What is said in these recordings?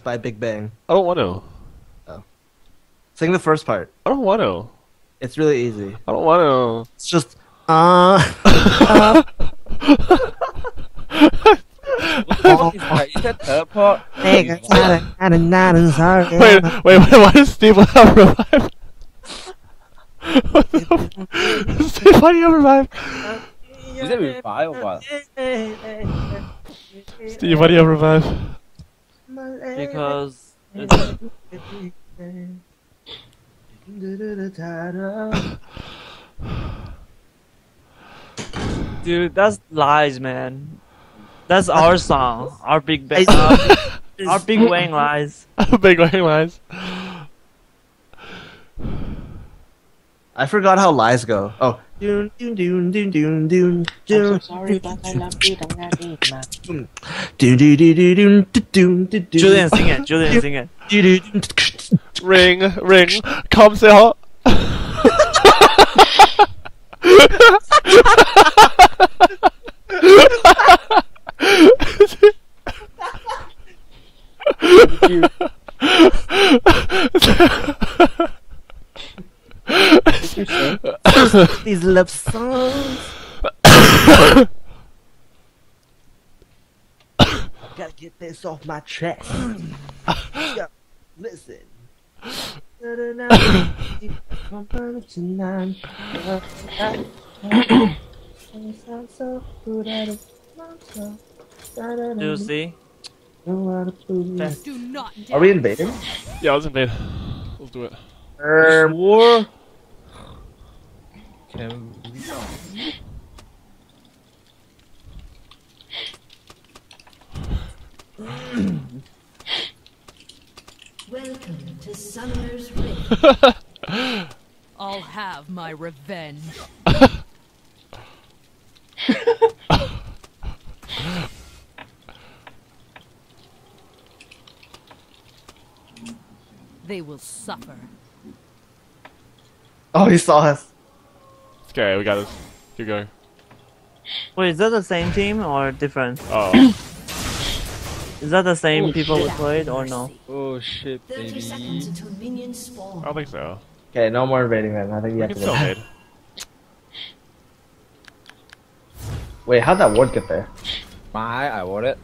by Big Bang. I don't want to. Oh. Sing the first part. I don't want to. It's really easy. I don't want to. It's just uh Is that third part? Nigga, I'm not sorry. to. Wait, wait, wait. Why does Steve have revive? What the f- Steve, why do you have revive? Is it revive or what? Steve, why do you have revive? Because it's, dude, that's lies, man. That's our song, our big bang, our, our big wang lies. Big Bang Lies. I forgot how lies go. Oh. Doon, doon, doon, doon, doon, doon, doon. sorry, but I love you. Don't let me Doon, doon, doon, doon, doon, doon, doon, doon. Julian, sing it. Julian, sing it. Doon, doon, doon. Ring, ring. Come say hello. These love songs. Gotta get this off my chest. Yeah, listen. Do you see? Do not Are we invading? Yeah, let's invade. Let's do it. Um, War. Welcome to Summoner's Rift. I'll have my revenge. they will suffer. oh, he saw us. Okay, we got this. Keep going. Wait, is that the same team or different? Oh, Is that the same Oh, people we played or no? Oh shit, 30 baby. seconds until minions spawn. I don't think so. Okay, no more invading then. I think you We have can to still go. invade. Wait, how'd that ward get there? My, I ward it.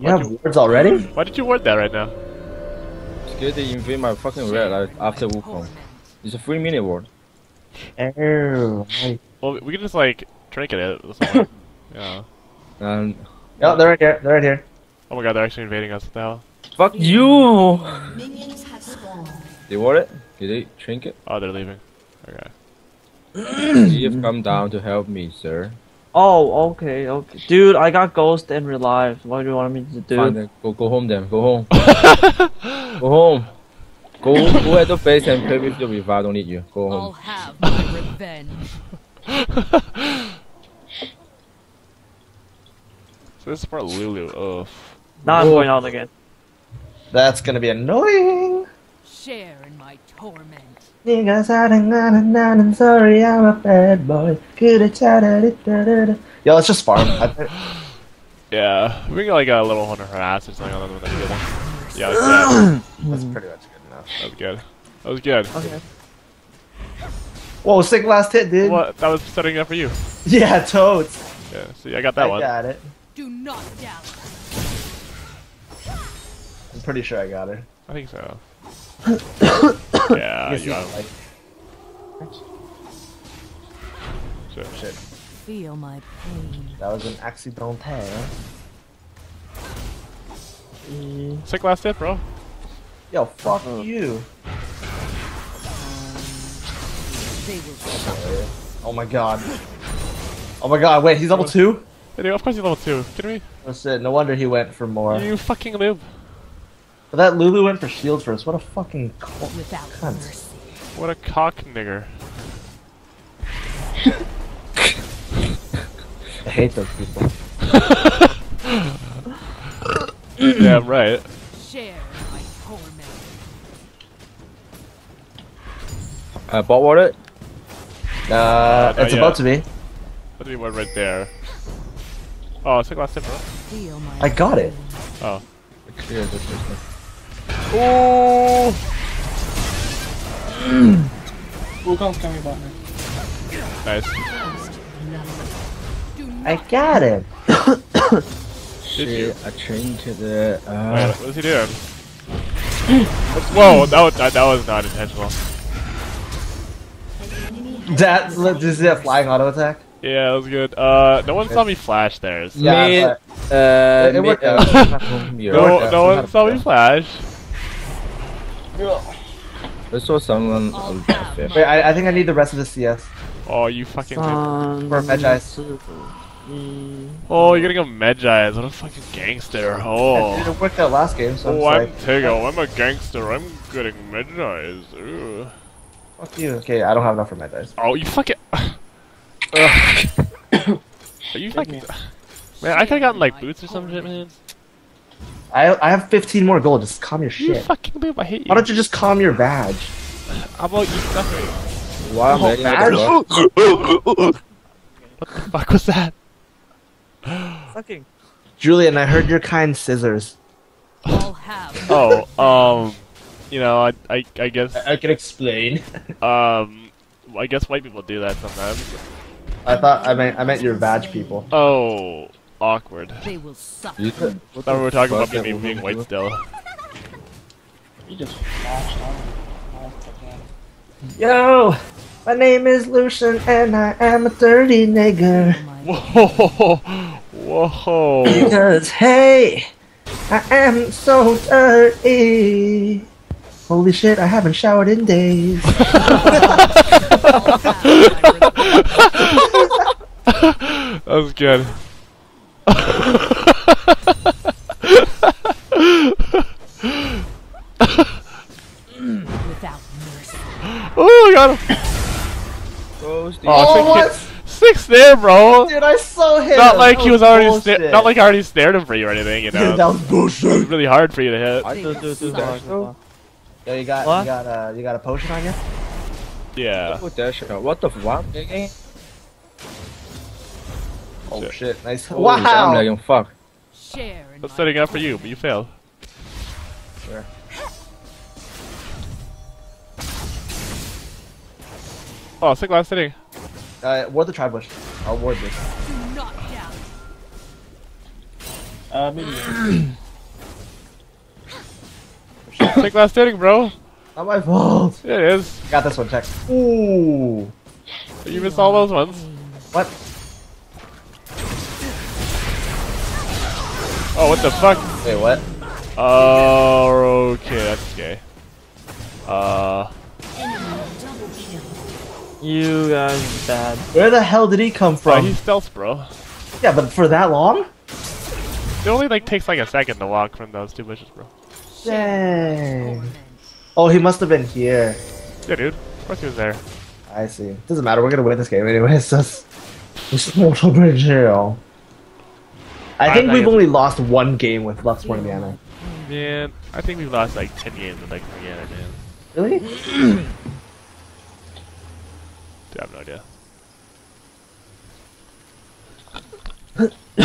You have wards already? Why did you ward that right now? Scared they invade my fucking red like after Wukong. It's a three minute ward. Oh. Well, we can just like drink it somewhere. yeah. And Oh, they're right here. They're right here. Oh my god, they're actually invading us. What the hell? fuck you! Minions have spawned. They want it? Did they it? Oh, they're leaving. Okay. You have come down to help me, sir. Oh, okay, okay. Dude, I got ghost and revived. What do you want me to do? Fine, then go go home then. Go home. go home. Go go at the base and play with the revive. Don't need you. Go I'll home. have my revenge. So this is for Lulu. Ugh. Now I'm going out again. That's gonna be annoying. Share in my torment. Niggas out and out and out and sorry I'm a bad boy. Good at da Yo, let's just farm. I Yeah, we can like a little hunter harass or something on them together. Yeah, that's, yeah, That's pretty much good enough. That was good. That was good. Okay. Whoa, sick last hit, dude. What? That was setting up for you. Yeah, toads. Yeah. See, I got that one. I one. got it. Do not dally. I'm pretty sure I got it. I think so. yeah, Guess you you got it. like, Shit. shit. Feel my pain. That was an accidental. Sick last hit, bro. Yo, fuck you. They will. Oh my god. Oh my god, wait, he's level 2? Hey, dude, of course he's level 2. Kidding me? Oh shit, no wonder he went for more. You fucking noob. But that Lulu went for shield first. What a fucking cunt. mercy. What a cock nigger. I hate those people. yeah, right. Share Uh, bot ward it. Uh, not it's yet. about to be. That'd be one right there. Oh, sick last hit, bro. I got it. Oh. Clear the system. Oh, Wukong's coming bot now. nice. I got him. Did you? I changed the. Wait, Uh, what is he doing? Whoa, that was that, that was not intentional. That this is a flying auto attack. Yeah, that was good. Uh, no one saw me flash there. so- Yeah, me, but- uh, It- it worked uh, out. No, no one saw me flash. I saw someone. on the Wait, I, I think I need the rest of the CS. Oh, you fucking. Sun. For Mejai's. Oh, you're getting a Mejai's. What a fucking gangster. Oh. It worked out last game, so I'm Oh, I'm like, Tego. I'm a gangster. I'm getting Mejai's. Ugh. Fuck you. Okay, I don't have enough for my dice. Oh, you fucking. Ugh. Are you fucking. Man, I could've gotten like boots or some shit, man. I I have 15 more gold. Just calm your shit. You shit. fucking babe, I hate you. Why don't you just calm your badge? How about you suffering? Why am I badge. What the fuck was that? Fucking. Julian, I heard your kind scissors. all have Oh, um, you know, I, I, I guess, I can explain. um, I guess white people do that sometimes. I thought I meant I meant your badge people. Oh, awkward. they will suffer. You I thought we were talking about me that being white do? still. You just flashed on him. Oh, okay. Yo, my name is Lucian and I am a dirty nigger. My Whoa, whoa. Because hey, I am so dirty. Holy shit, I haven't showered in days. all have my regret. That was good. without mercy. Oh, I got him. Close the- Oh, Oh, what? six, six there, bro. Dude, I saw him. Not like That he was already, sta- not like I already stared him for you or anything, you know. that was bullshit. It's really hard for you to hit. I They do do Yo, you got What? you got uh you got a potion on you? Yeah. Put that shit. What the fuck? Again? Oh Shit. shit, nice. Holy shit, I'm Wow. lagging. Fuck. Share in That's setting up for you, but you failed. Sure. Oh, sick last sitting. Uh, ward the tribush. I'll ward this. Do not doubt. Uh, maybe. Sick last sitting, bro. Not my fault. Yeah, it is. Got this one, check. Ooh. You missed all those ones. What? Oh, what the fuck? Wait, what? Oh, okay, that's gay. Uh, You guys bad. Where the hell did he come oh, from? he's stealth, bro. yeah, but for that long? It only like takes like a second to walk from those two bushes, bro. Dang. Oh, he must have been here. Yeah, dude. Of course he was there. I see. Doesn't matter. We're gonna win this game anyway. It's just it's Mortal Bridge Hero. I I think think we've it's- only lost one game with Lux Morgana. Man, I think we've lost like 10 games with like Rihanna, man. Really? Dude, I have no idea.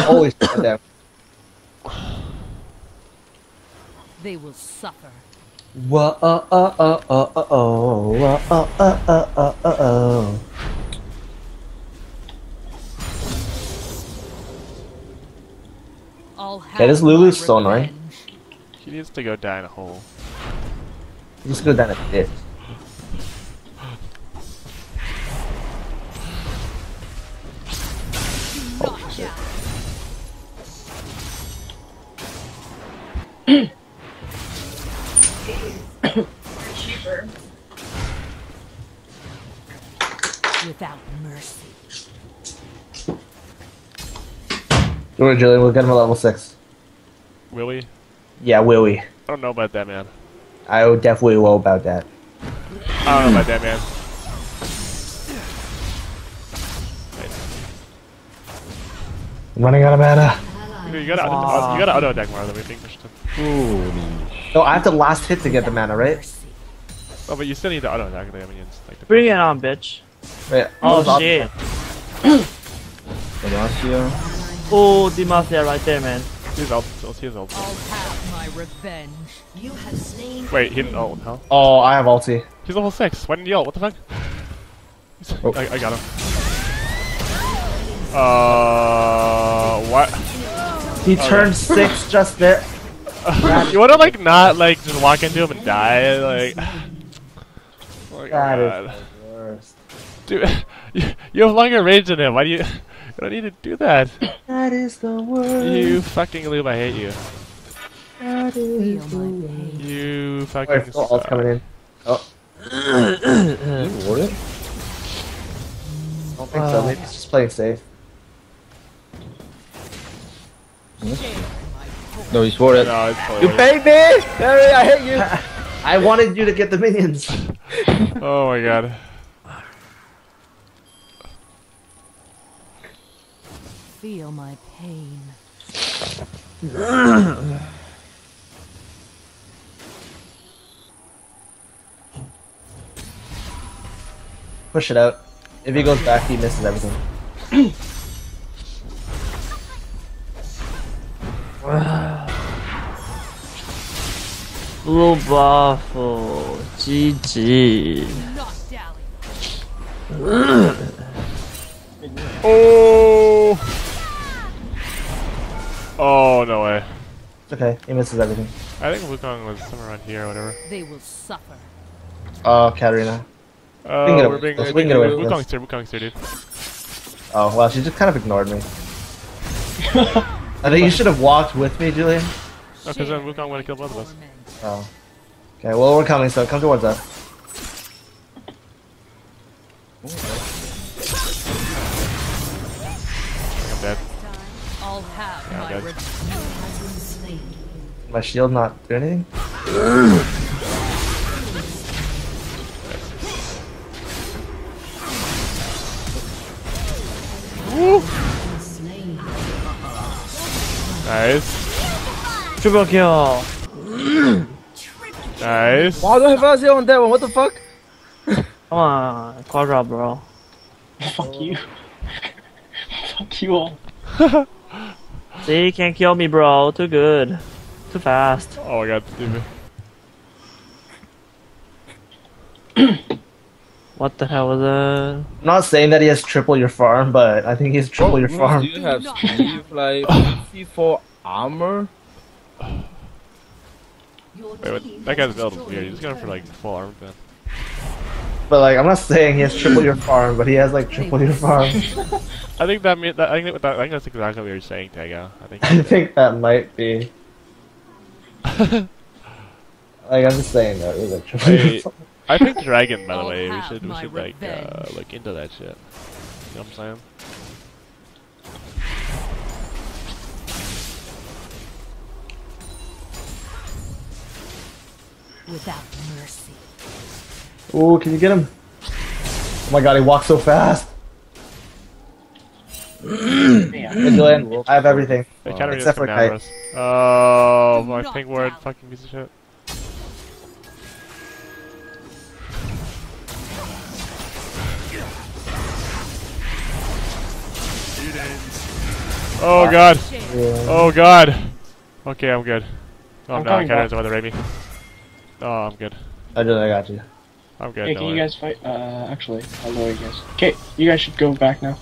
Always shit! Damn. They will suffer. Whoa, uh, uh, uh, uh, uh, oh, uh, uh, uh, uh, uh, uh, oh. All have Yeah, this my Lulu's so annoying. revenge. He needs to go die in a hole. Just go down a ditch. Do not doubt. Without mercy. Don't worry, Julian. We'll get him a level six. Will we? Yeah, will we? I don't know about that, man. I definitely will about that. I don't know about that, man. I'm running out of mana. You gotta, auto, you gotta auto attack more than we think, Christian. Holy No, I have to last hit to get the mana, right? Oh, but you still need to auto attack the minions. Like the Bring it on, bitch. Wait. Oh hold on. shit. Demacia. Oh, Demacia right there, man. He's ult. Still, he's ult. I'll have my revenge. You have slain Wait, he didn't ult, huh? Oh, I have ulti. He's level 6. Why didn't he ult? What the fuck? Oh. I, I got him. Uh, what? He turned six just there. you wanna like not like just walk into him and die? Like, oh my That is god, the worst. dude, you, you have longer range than him. Why do you? You don't need to do that. That is the worst. You fucking loob, I hate you. That Feel is my the worst. You oh, fucking. Wait, still ult suck. coming in. Oh, You ward it? I don't think so. Maybe he's just playing safe. No, he's warded. No, You paid me! Harry, I hate you! I wanted you to get the minions. Oh my god. Feel my pain. Push it out. If he goes back, he misses everything. Blue buffalo, GG. Oh. Oh no way. It's okay. He misses everything. I think Wukong was somewhere around here or whatever. They will suffer. Oh, Katarina. Oh, can get away we're with being. We can get away with this. Wukong's here. Wukong's here, dude. Oh, well, she just kind of ignored me. Oh, I think you should have walked with me, Julian. No, because then Wukong would have killed both of us. Oh. Okay, well, we're coming, so come towards us. I'm dead. I'll have Yeah, my good. revenge. My shield not do anything? Nice. Triple kill. Nice. Why do I have Azir on that one? What the fuck? Come on, Quadra, bro. Fuck you. Fuck you all. See, you can't kill me, bro. Too good. Too fast. Oh my god, stupid. What the hell was that? I'm not saying that he has triple your farm, but I think he's triple your farm. do you have, Steve? Like, C4 armor? Wait, wait, that guy's build is weird. He's going for like full armor then. But like, I'm not saying he has triple your farm, but he has like triple your farm. I think that mean that I think that I think that's exactly what you're saying, Tago. I think. I think that might be. Like, I'm just saying that. He's like triple your Hey, farm. I think dragon, by the way. We should we should like uh, look into that shit. You know what I'm saying? Without mercy. Ooh, can you get him? Oh my god, he walks so fast. Hey, Julian, I have everything. They kind of Except for Kite. Um, oh, my Knocked pink ward, out. fucking piece of shit. Oh god. Oh god. Okay, I'm good. Oh I'm no, coming Katarina's back. about to raid me. Oh, I'm good. I did, I got you. I'm good. Hey, no can you way. guys fight? Uh, actually, I'll lower you guys. Okay, you guys should go back now.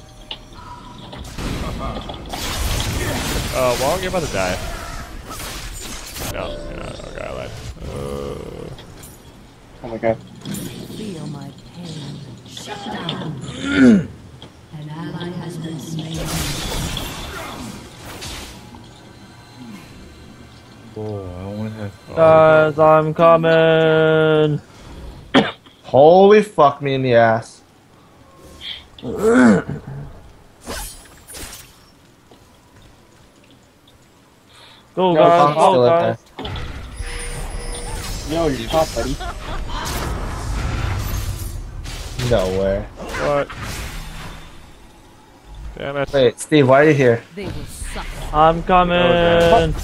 Uh, well, you're about to die. No, no, okay, I lied. Uh, Oh my god. Feel my pain. An ally has been slain. Oh, I want to have. Guys, I'm coming. Holy fuck me in the ass. Go, No, guys. I'm Go, guys. Yo, you're top, buddy. there. No way. what? Damn it. Wait, Steve, why are you here? They will suffer. I'm coming.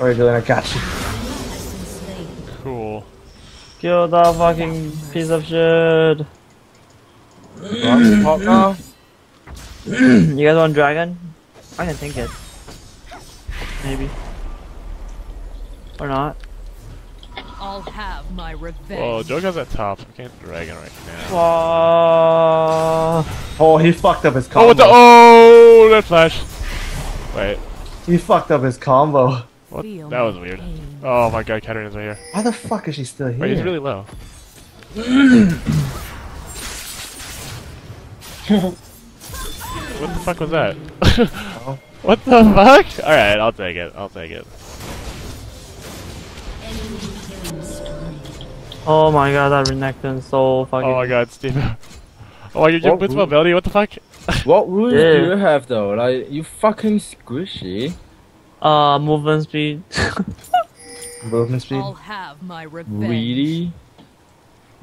Alright, Julian, I got you. Cool. Kill that fucking piece of shit. Pop now? you guys want dragon? I can take it. Maybe. Or not. I'll have my revenge. Whoa, Joker's at top. I can't dragon right now. Whoa. Oh, he fucked up his Oh, combo. what the? Oh, that flash. Wait, He fucked up his combo. What? Feel That was weird. pain. Oh my god, Katarina's right here. Why the fuck is she still here? Wait, he's really low. what the fuck was that? what the fuck? Alright, I'll take it. I'll take it. Oh my god, that Renekton so fucking. Oh my god, Steve. Oh, you What jumped with rule? mobility? What the fuck? What rules Yeah. do you have though? Like you fucking squishy. Uh, movement speed. Movement speed. I'll have my revenge. Really?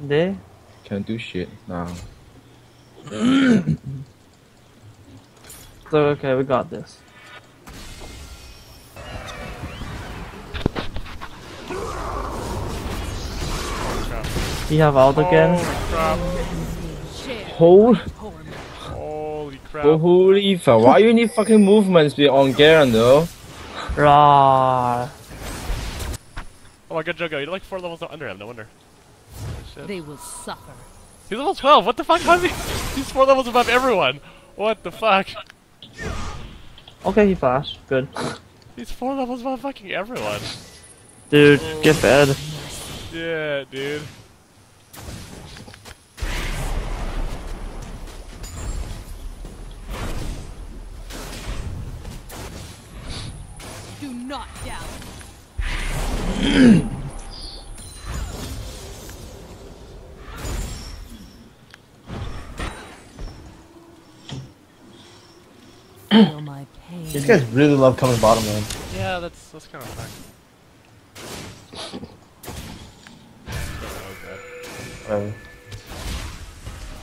there. Can't do shit now. So okay, we got this. You have out again? Holy crap. Share Hold. Holy crap. Holy fuck! Why you need fucking movement speed on Garen though? Rah. Oh my god, Jogo, you're like four levels under him, no wonder. Shit. They will suffer. He's level 12, what the fuck? How's he? He's four levels above everyone. What the fuck? Okay, he flashed. Good. He's four levels above fucking everyone. Dude, get fed. Yeah, dude. These guys really love coming bottom lane. Yeah, that's that's kind of fun. Whatever.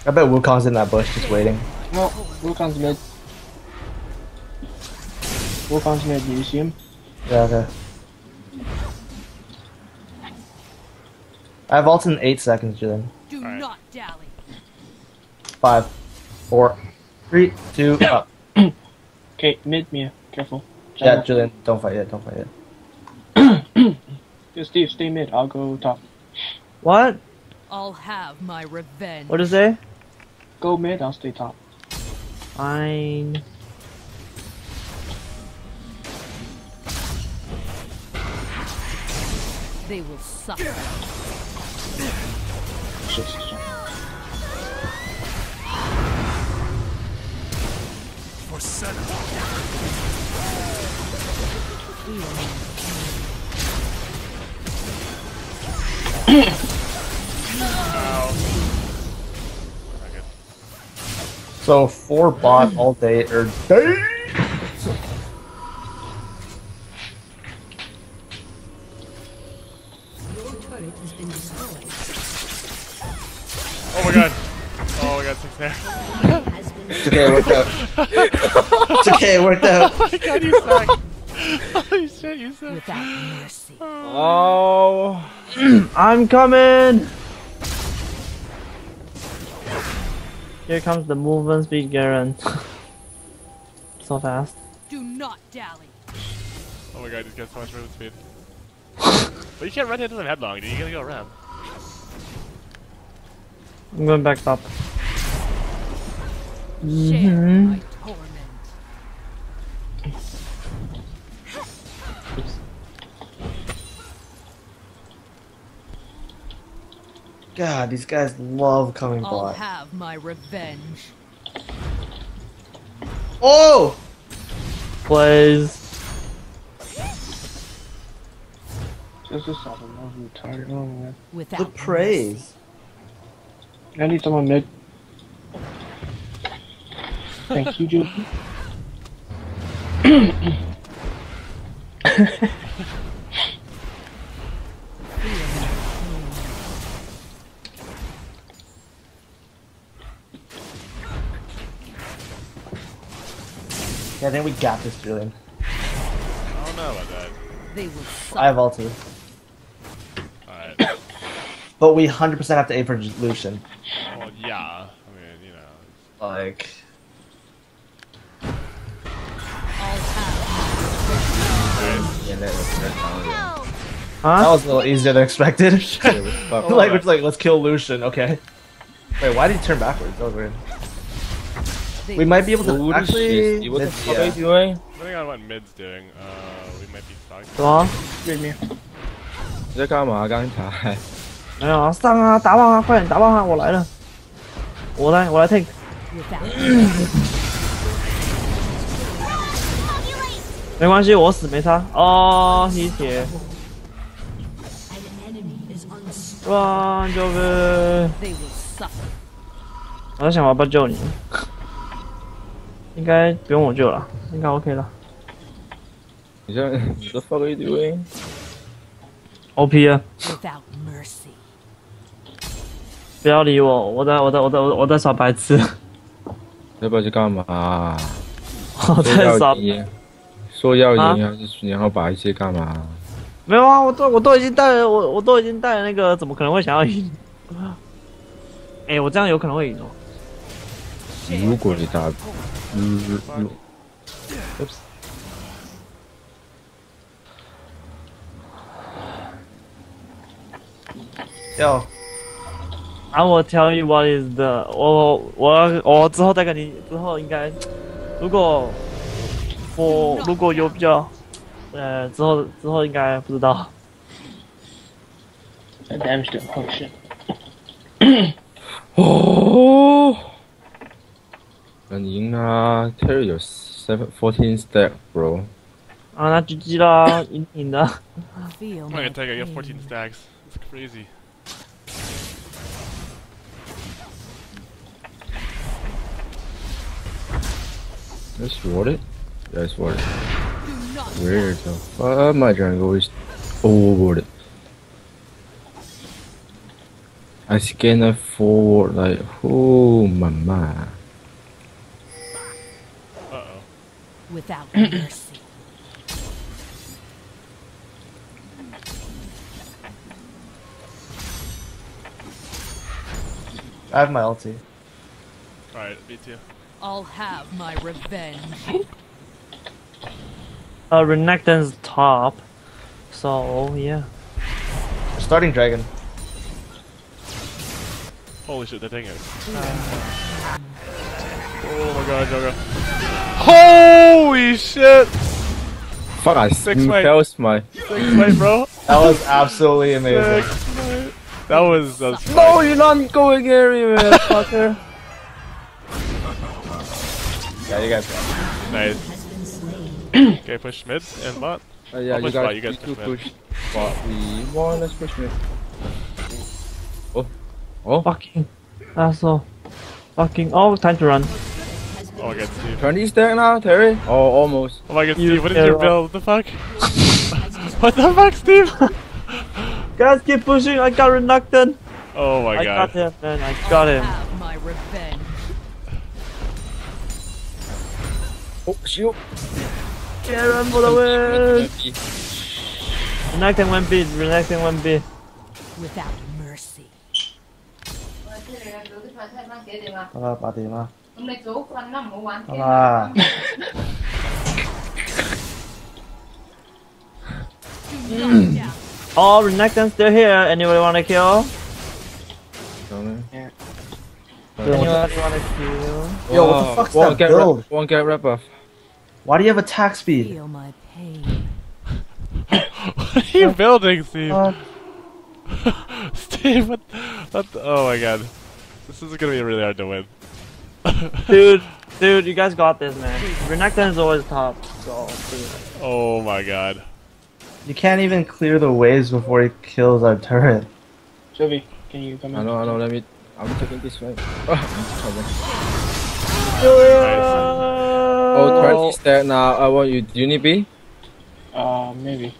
I bet Wukong's in that bush just waiting. No, Wukong's mid. Wukong's mid, do you see him? Yeah, okay. I have ult in 8 seconds, Julian. Do Alright. not dally. Five, four, three, two, up. Okay, mid Mia, careful. Yeah, Jungle. Julian, don't fight yet, don't fight yet. Just Steve, stay mid. I'll go top. What? I'll have my revenge. What is it? Go mid, I'll stay top. Fine. They will suffer. Shit. So, four bot all day, or day? Your turret has been destroyed. Oh my god, six there. It's okay, it worked out. it's okay, it worked out. Oh my god, you suck. Oh, Holy shit, you suck. Without mercy. Oh. I'm coming! Here comes the movement speed Garen. so fast. Do not dally. Oh my god, he's got so much movement speed. but you can't run into them headlong, dude. You gotta go around. I'm going back up. Share my torment. God, these guys love coming I'll bot. have my revenge. Oh! Plays. This is not a love retarded. Oh man. Without The praise. I need someone mid. Thank you, Julie. Yeah, I think we got this, Julian. I don't know about that. They will suffer. I have ulti. Alright. But we 100% have to aim for Lucian. Well, yeah. I mean, you know. Like... can't let us turn down there. That Huh? was a little easier than expected. Yeah, what the fuck? like, it's like, let's kill Lucian. Okay. Wait, why did he turn backwards? That was weird. They We might be able to Holy actually. shit, what the let's- fuck are you yeah. doing? Depending on what mid's doing, uh, we might be fucked. 什么？ Read me. 你在干嘛？刚才？没有啊，上啊，打爆他，快点打爆他，我来了。我来，我来 take。 没关系，我死没差哦，一铁。哇，就是！我在想我要不要救你，应该不用我救了，应该 OK 了。你这你这 fuck you doing？OP 啊！不要理我，我在我在我在我在耍白痴。要不要去干嘛？我在耍。说要赢还是然后把一些干嘛？没有啊，我都我都已经带了，我我都已经带了那个，怎么可能会想要赢？哎、我这样有可能会赢哦。如果你打，如如 Yo, I will tell you what is the 我我我之后再跟你之后应该，如果我如果有比较，呃之后之后应该不知道。Damage didn't. Oh shit. 哦，能赢啊！Terry 有 seven fourteen stack bro，啊，那 GG 啦，赢赢的。I'm my gonna take it, you have 14 pain. stacks. It's crazy. Let's roll it. Do what. Weird the fuck my jungle is overboard. I scan it forward like oh mama. Uh oh. without mercy. I have my ulti. Alright, me too. I'll have my revenge. Uh, Renekton's top. So yeah. Starting dragon. Holy shit, they're taking it. Oh my god, Jogo. Holy shit! Fuck I Six white. spells my Six play, bro. That was absolutely amazing. Six play. That was, that was No you're not going anywhere fucker. Yeah, you guys got it. nice. Has been slain. Okay, push mid and bot. Uh, yeah, I'll you push guys, bot, you guys you two push push bot. We want let's push mid. Oh, oh, Fucking asshole. Fucking oh time to run. Oh my god, Steve. twenty stack now, Terry. Oh, almost. Oh my god, You Steve, what is your build? What the fuck? what the fuck, Steve? Guys keep pushing, I got Renekton. Oh my I got him man, I got him. Have my revenge. Oh, shoot. Yeah, run for the win. Renekton 1B, Renekton 1B. Without mercy. 好了，八点了。咁你早瞓啦，唔好玩好啦， Do not doubt. Oh, Renekton's still here. Anybody wanna kill? Yeah. Anybody wanna kill? Yo, what the fuck's one that get build? Rep, one get red buff. Why do you have a attack speed? Feel my pain. what are you building, Steve? Uh, Steve, what, what the, oh my god. This is gonna be really hard to win. Dude, dude, you guys got this, man. Renekton is always top. So, dude. Oh my god. you can't even clear the waves before he kills our turret. Jovi, can you come in? I know, I know. Let me. I'm taking this way. Oh, 20 stack now. I want you. Do you need B? Uh, maybe.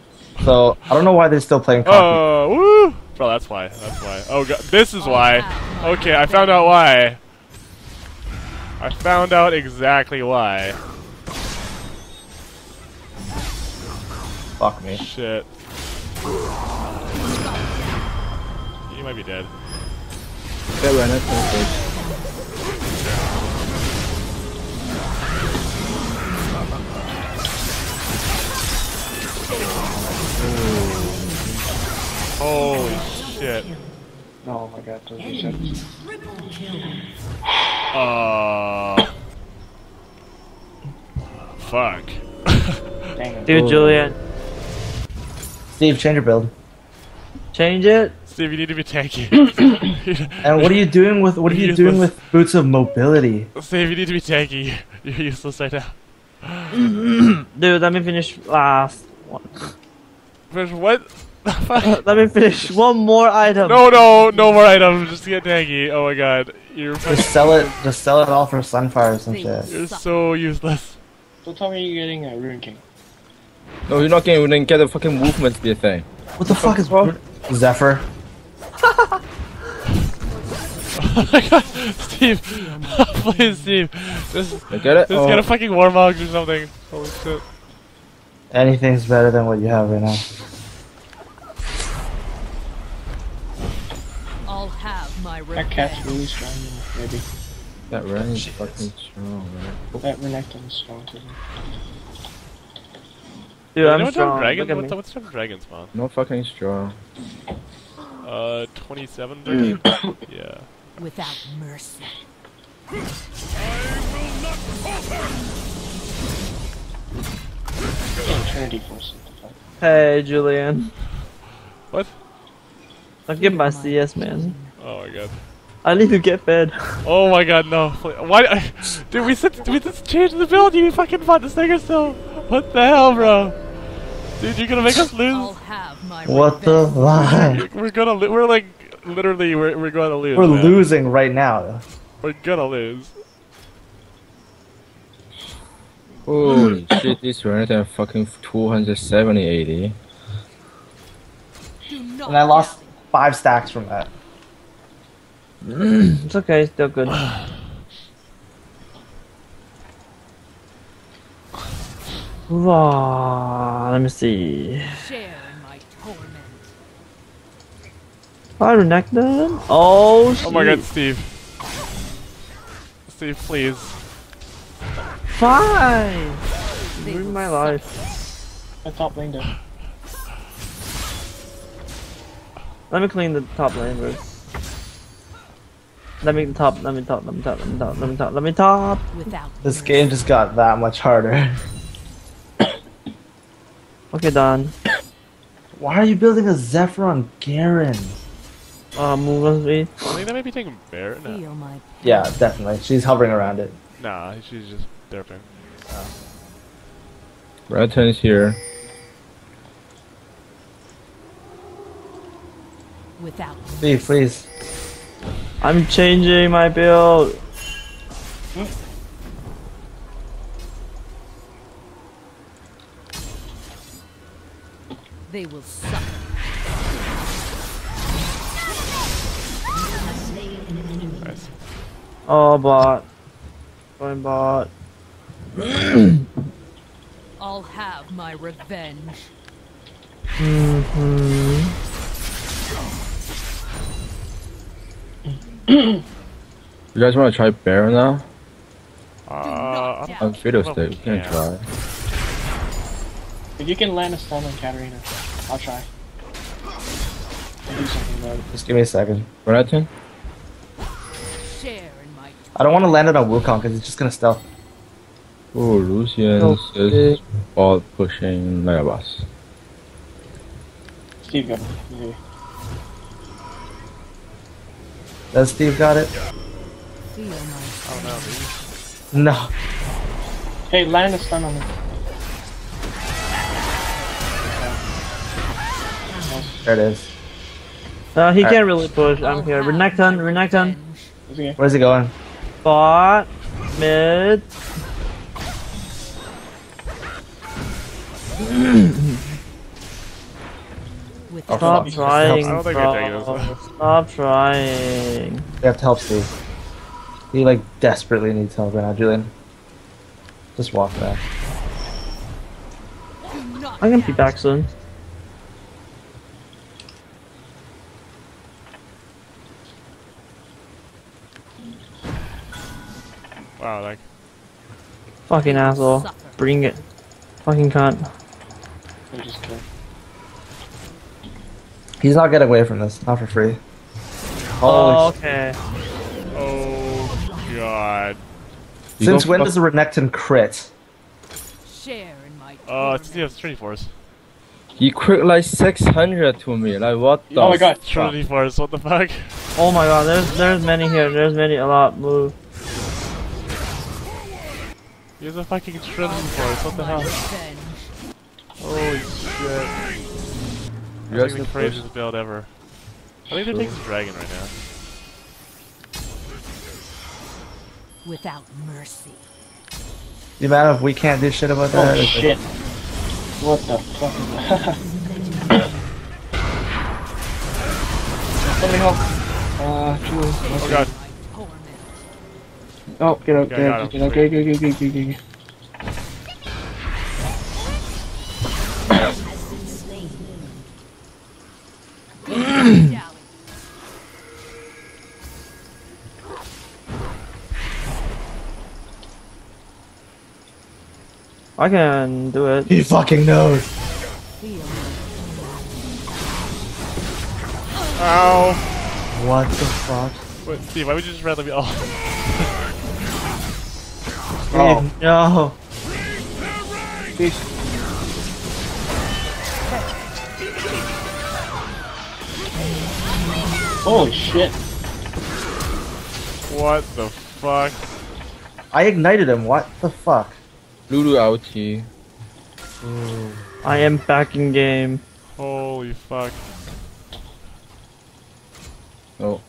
So I don't know why they're still playing copy. Oh, woo! Bro, that's why. That's why. Oh god, this is why. Okay, I found out why. I found out exactly why. Fuck me. Shit. You might be dead. Get red. Let's Holy shit. Oh my god, those resets. Uh. Fuck. Dang it. Dude, Julian, Steve, change your build. change it. Steve, you need to be tanky. And what are you doing with what are you doing with boots of mobility? Steve, you need to be tanky. You're useless right now. Dude, let me finish last one. Finish what? The fuck? Let me finish one more item. No, no, no more items. Just get tanky. Oh my god, you're fucking, Just sell it. Just sell it all for Sunfire or some shit. you're so useless. Don't tell me you're getting a Rune King. No, you're not getting. We didn't get the fucking movement to be a thing. What the fuck is wrong? Zephyr? Oh my god, Steve, please, Steve, just, You get it? just Oh. get a fucking Warmog or something. Holy shit. Anything's better than what you have right now. I'll have my That cat's really strong, maybe. That Ren is fucking strong, man. That Renekton is strong too. Dude, You I'm know strong. Dragon? Look at What's, me. what's time Dragon spawn? No fucking strong. Uh, 27 Dragon? yeah. Without mercy. Yeah, Trinity Force. what the fuck. Hey, Julian. What? Don't get my CS, man. Oh my god. I need to get fed. Oh my god, no. Please. Why? Dude, we said we just changed the build. You fucking fought this thing still. What the hell, bro? Dude, you're gonna make us lose. What the revenge. lie? We're gonna. Lo- we're like literally. We're we're gonna lose. We're man. losing right now. We're gonna lose. Holy shit, this Renekton fucking 270 80. And I lost dally. Five stacks from that. It's okay, still good. Wow, let me see. Share my torment. Hi, Renekton. Oh, shit. Oh my god, Steve. Steve, please. Fine. They Ruin my life. I top lane down. Let me clean the top lane first. Let me top, let me top, let me top, let me top, let me top, let me top. Without This game just got that much harder. Okay, done. Why are you building a Zephyr on Garen? Uh, move on, please. I think that might be taking Bear. No. Feel my pain. Yeah, definitely. She's hovering around it. Nah, she's just derping. Renekton's here. Without Steve, please. I'm changing my build. they will suck. Nice. Oh, bot. Going bot. I'll have my revenge. hmm You guys wanna try Baron now? Uh, I don't- I'm Fiddle Well, Stick, we can yeah. try. If you can land a stun on Katarina, I'll try. I'll do something about it. Just give me a second. Renekton? Share in I don't want to land it on Wukong because it's just gonna stealth. Oh, Lucian is all pushing Megaboss. Steve got it. Does Steve got it? Oh no. No. Hey, land a stun on him. There it is. Uh, he Alright. can't really push. I'm here. have Renekton, my Renekton. revenge. It's okay. Where's he going? Bot. Mid. Without Stop oh, trying, I don't think I take this. Stop trying. You have to help Steve. He like desperately needs help right now, Julian. Just walk back. I'm gonna be back soon. Wow, like Fucking asshole. Bring it. Fucking cunt. They just kill. He's not getting away from this. Not for free. Oh, Holy okay. Oh god. You Since when does a Renekton crit? Share in my Uh, it's, yeah, it's Trinity Force. He crit like 600 to me. Like what the Oh my god. fuck? Trinity Force, what the fuck? Oh my god, there's there's many here. There's many a lot. Move. He's a fucking Trinity Force, what the hell? revenge. Holy shit. You That's guys the craziest build ever. I think they're taking the dragon right now. Without mercy. The amount of we can't do shit about that. Oh is- shit. What the fuck is that? Somebody help. Uh, Julie. Oh god. Oh, get out, Yeah, get got out, him. get out, get out, get out, get out, get out, get out. I can do it. He fucking knows. Ow! What the fuck? Wait, Steve, why would you just rather be all? Oh no. Peace. Holy shit. What the fuck? I ignited him. What the fuck? Lulu LT. Hmm. I am back in game. Holy fuck. Oh.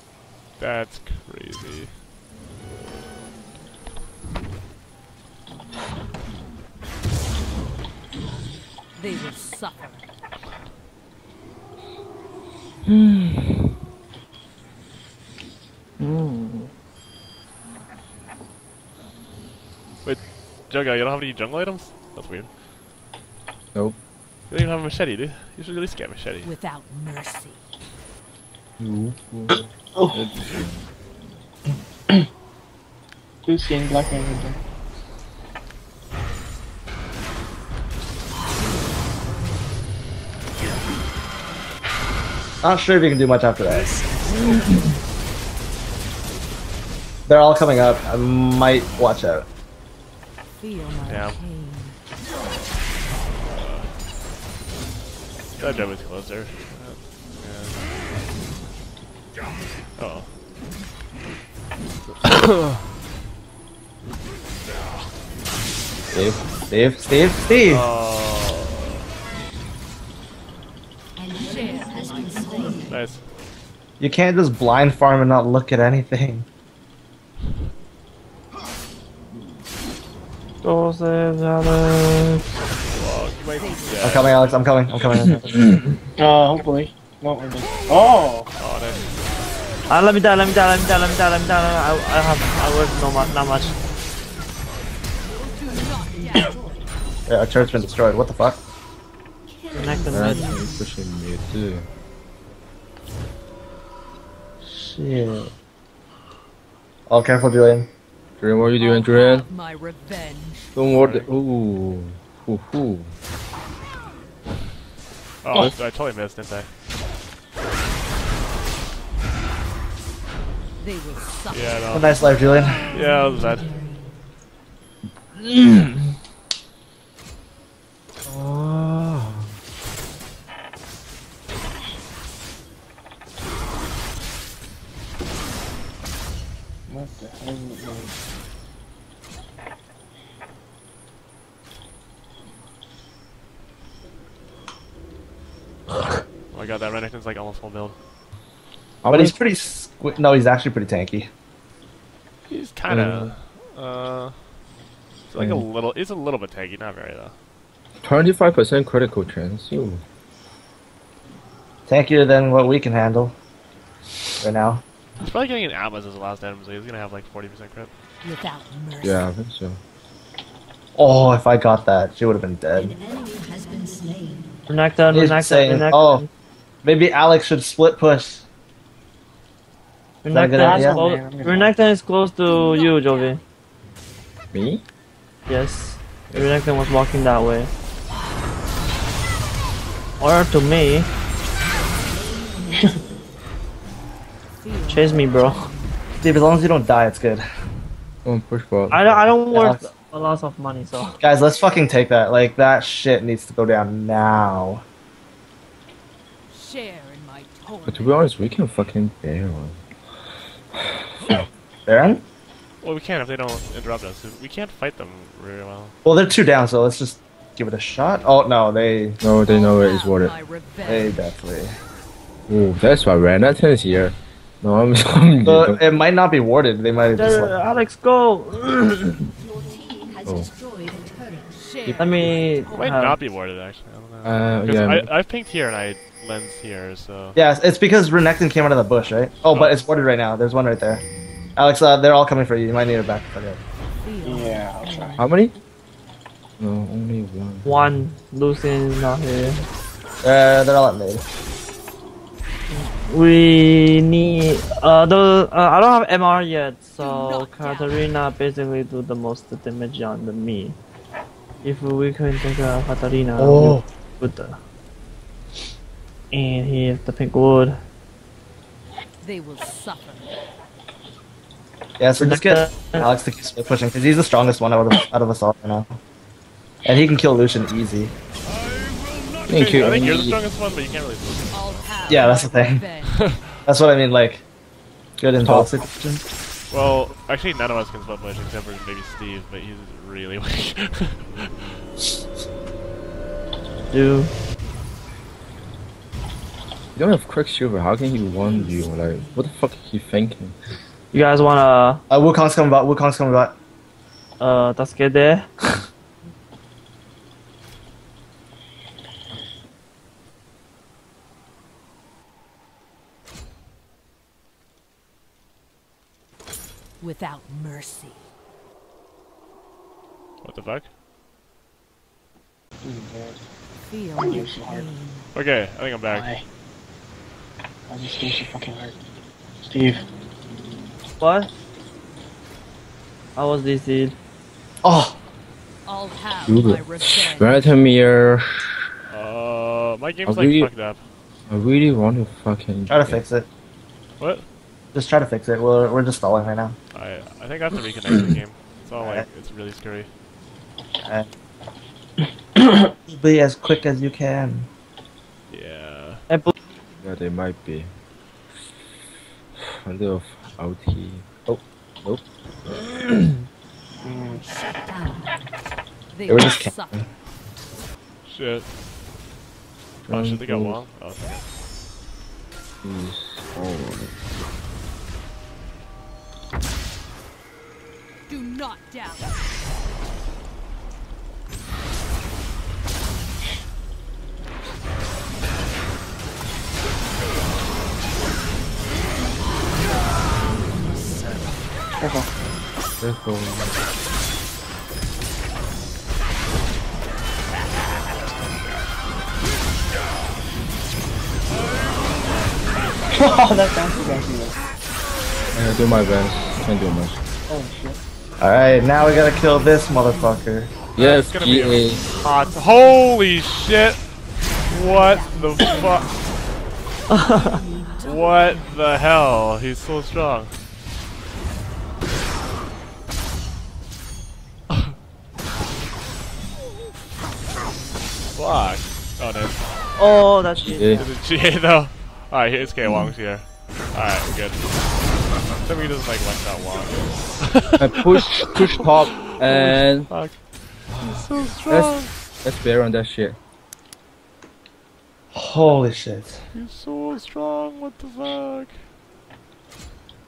That's crazy. They will suffer. Hmm. Wait, Jogo, you don't have any jungle items? That's weird. Nope. You don't even have a machete, dude. You should at least get a machete. Without mercy. Blue oh. skin, black ranger. Not sure if you can do much after that. They're all coming up. I might watch out. Feel my Damn. pain. That job is closer. Uh oh. Steve, Steve, Steve, Steve. Oh, An enemy has been slain. nice. You can't just blind farm and not look at anything. Go save Alex. Well, you might be I'm coming, Alex. I'm coming. I'm coming. Uh, hopefully. No, we're good. Oh! Oh, nice. Ah, let me die, let me die, let me die, let me die, let me die. I, I have, I work no much, not much. yeah, our turret's been destroyed. What the fuck? Connect them That's mid. me pushing me too. Shit. Oh, careful, Julian. Julian, what are you doing, Julian? My revenge. Don't worry. Ooh. Ooh. Ooh. Oh, I totally missed, didn't I? They will suffer. Yeah, Have a nice life, Julian. Yeah, that was bad. Oh. What the hell is it doing? Oh my god, that Renekton's like almost full build. But he's pretty. Squ- no, he's actually pretty tanky. He's kind of, uh, he's like a little. He's a little bit tanky, not very though. 25% critical chance. Ooh. Tankier than what we can handle. Right now. He's probably getting an Atlas as his last item, so he's gonna have like 40% crit. Without mercy. Yeah, I think so. Oh, if I got that, she would have been An dead. enemy has been slain. Renekton, He's Renekton, saying, Renekton. oh, maybe Alex should split push. that a good Renekton, idea? is close, Man, I'm gonna- Renekton is close to you, Jovi. Me? Yes. Renekton was walking that way. Or to me. Chase me, bro. Steve, as long as you don't die, it's good. Come on, push bot. I don't, I don't Yeah. worth a lot of money, so. Guys, let's fucking take that. Like, that shit needs to go down now. share in my But to torment. be honest, we can fucking Baron. Baron? Well, we can't if they don't interrupt us. We can't fight them very well. Well, they're two down, so let's just give it a shot. Oh, no, they... No, they know it is Have worth my it. They definitely... Oh, that's why Renata is here. No, I'm. I'm So it might not be warded. They might have just like... Alex, go! Your team has Oh. destroyed a turret. Share Let me. It might have- not be warded actually. I don't know. Uh, 'Cause yeah. I, I've pinged here and I lens here, so. Yeah, it's because Renekton came out of the bush, right? Oh, but it's warded right now. There's one right there. Alex, uh, they're all coming for you. You might need a back. Okay. Yeah, I'll try. How many? No, only one. One. Lucian is not here. Uh, they're all at mid. We need. Uh, the, uh, I don't have MR yet, so not Katarina basically do the most damage on the me. If we can take uh, Katarina, Oh. good. And here's the pink wood. They will suffer. Yeah, so just get Alex to keep pushing because he's the strongest one out of out of us all right now, and he can kill Lucian easy. Thank you. I think you're the strongest one, but you can't really. Yeah, that's the thing. That's what I mean. Like, good in both situations. Well, actually, none of us can split push except for maybe Steve, but he's really weak. Dude. You don't have Quicksilver. How can he warn you? Like, what the fuck is he thinking? you guys wanna Uh, Wukong's coming back. Wukong's coming back. uh let's get there? Without mercy. what the fuck? Good. Feel Thank my you, sweetheart. pain. Okay, I think I'm back. Why? Why this game so fucking hard? Steve. What? I was DC'd. Oh, I'll have Do my revenge. Vladimir. Uh, my game's Are like we- fucked up. I really want to fucking. try to fix it. What? Just try to fix it. We're we're just stalling right now. I I think I have to reconnect the game. It's all like it's really scary. Be as quick as you can. Yeah. Yeah, they might be. A little out here. Oh, nope. Down. They They were just suffer. Shit. Oh shit, they got mm-hmm. wall. Oh, okay. Oh, Do not doubt. careful. careful. oh, that bounces back to you. I gotta do my best. Can't do much. Oh shit. All right, now we gotta kill this motherfucker. Yes, it's gonna be GA. Hot. Holy shit! What the fuck? what the hell? He's so strong. Fuck. Oh, no. Oh, that's it. GA. Is it GA though? Alright, here's K Wong's here. Alright, we're good. Somebody doesn't like one shot Wong. I push, push top, and Fuck. He's so strong. let's Baron that shit. Holy shit! He's so strong. What the fuck?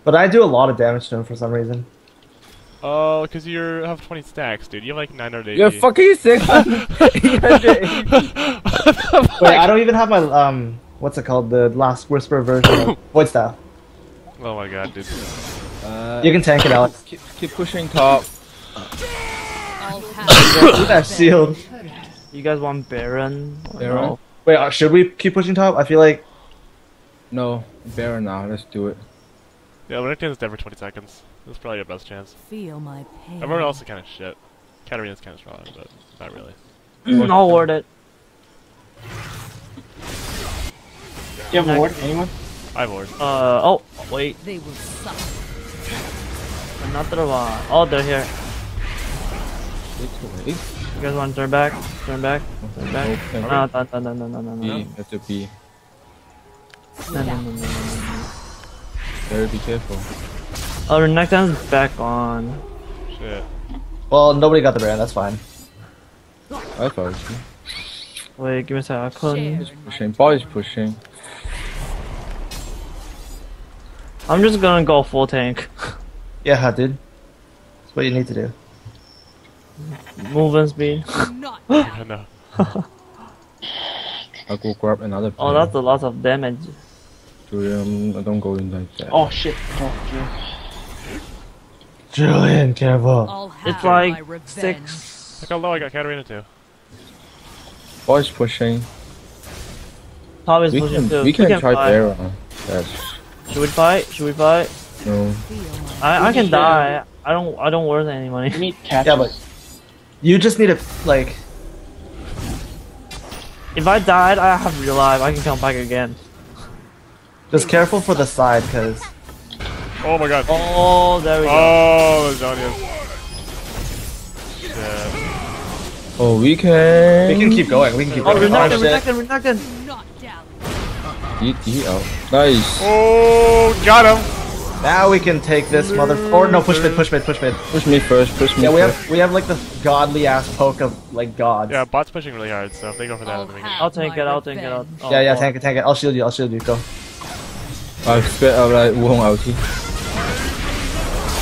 But I do a lot of damage to him for some reason. Oh, because you have 20 stacks, dude. You have like 900 You're fucking sick. Wait, I don't even have my um, what's it called? The last whisper version of Void Staff. Oh my god, dude. Uh, You can tank it, Alex. keep, keep pushing top. I'll have Do that shield. You guys want Baron? Baron? no? Wait, uh, should we keep pushing top? I feel like No, Baron now. Let's do it. Yeah, Renekton's dead for 20 seconds. That's probably your best chance. feel my pain. Everyone else is kind of shit. Katarina's kind of strong, but not really. Not worth it. Do you have a ward? Anyone? I board. Uh oh wait They will suffer. another one. Oh they're here. It's. You guys want to turn back? Turn back? Turn back? Okay. No no no no no no no no B, that's a B. no no no no no. Very be careful. Oh Renekton's back on. Shit. Well, nobody got the brand. That's fine. I thought you. Wait, give me a sec. I couldn't. Share Pushing. Boy is pushing. I'm just gonna go full tank. Yeah, dude. That's what you need to do. Movement speed. not I know. I'll go grab another Oh, that's a lot of damage. Julian, I don't go in like that. Oh shit. Oh, yeah. Julian, careful. It's like six. Look how low I got Katarina to. Boy is pushing. Top is We pushing can, too. we can try fight. there. Uh, that's Should we fight? Should we fight? no. I I can die. I don't I don't worth any We money. need catches. Yeah, but you just need to like. If I died, I have revive. I can come back again. Just careful for the side, cause Oh my god. Oh, there we go. Oh, the Zhonya's. Shit. Oh, we can. we can keep going. We can keep Oh, going. Renekton, Oh, shit. Renekton, Renekton. Not down. Eat, eat out. Nice. Oh, got him. Now we can take this mother. Or no, push mid, push mid, push mid. Push me first. Push me Yeah, we first. have we have like the godly ass poke of like gods. Yeah, bot's pushing really hard, so if they go for that, I'll then we can. I'll tank it. I'll tank it. I'll, revenge. oh, yeah, yeah. oh. Tank it, tank it. I'll shield you. I'll shield you. Go. I spit out like Wukong ulti.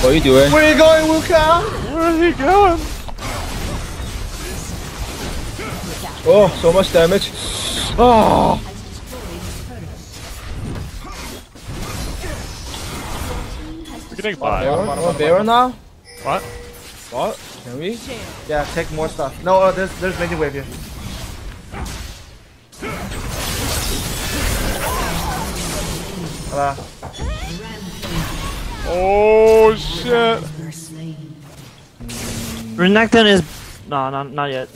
What are you doing? Where are you going, Wukong? are you going? Oh, so much damage. Oh. We can take five. Baron? Want Baron now? What? What? Can we? Yeah, take more stuff. No, uh, there's there's minion wave here. Hello. Oh shit. Renekton is no, not not yet.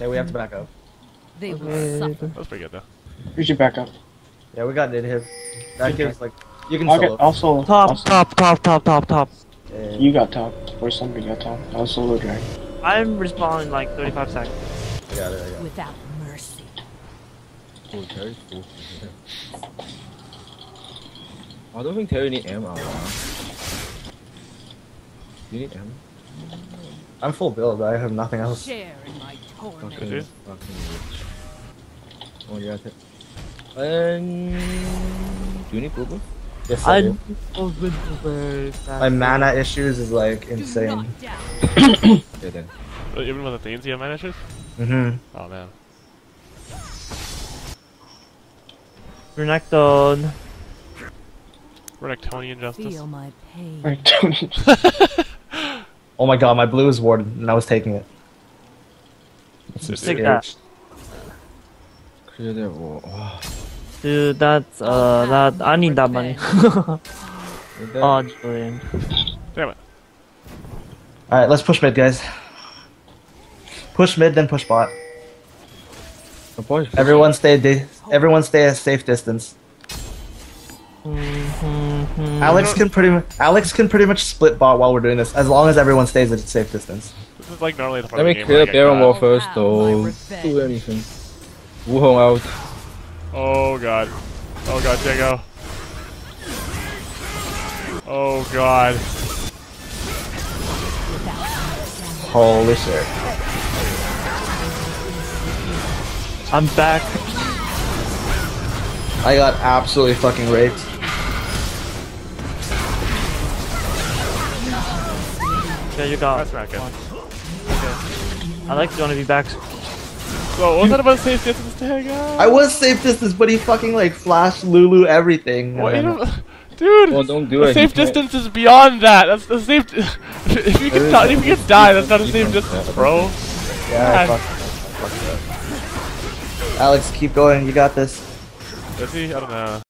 Yeah, we have to back up. They will suffer. That's pretty good though. Where's your backup? Yeah, we got Nidhiv. That gives like you can I'll solo. get, Top, I'll top, top, top, top, top. Yeah, yeah, You got top. Or somebody got top. I'll solo drag. I'm respawning like 35 seconds. I got it. I got it. Without mercy. Oh, Terry's full. Oh, I don't think Terry need ammo. You need ammo? I'm full build. I have nothing else. Share in my torment. Fucking, Okay. fucking rich. Oh, yeah. Te- and do you need boo Yes, I I do. My mana issues is like insane. not down. Yeah, then. Even with the themes, you have mana issues? Mm-hmm. Oh man. Renekton. Renekton justice. Feel my pain. Right, Tony. Oh my god, my blue is warded, and I was taking it. Stick that. Clear that wall. Wow. Dude, that's uh, that I need that money. Oh, Julian. Damn it. All right, let's push mid, guys. Push mid, then push bot. the boys Everyone stay. Di- everyone stay a safe distance. Alex can pretty. mu- Alex can pretty much split bot while we're doing this, as long as everyone stays at a safe distance. This is like normally the part Let of me the game clear where I get Baron caught. wall first, though. my Do revenge. anything. Wukong out. Oh god. Oh god, Diego. Oh god. Holy shit! I'm back. I got absolutely fucking raped. Yeah, you got. That's not good. Alex, you wanna be back? So, what was that about safe distance to hang out? I was safe distance, but he fucking like flashed Lulu everything. What, you and- don't- Dude, Oh, don't do the it. safe You can't- distance is beyond that. That's the safe. if you can die, if you can die, that's not a safe can't distance, bro. yeah, I God. fucked- I fucked up. Alex, keep going. You got this. Is he? I don't know.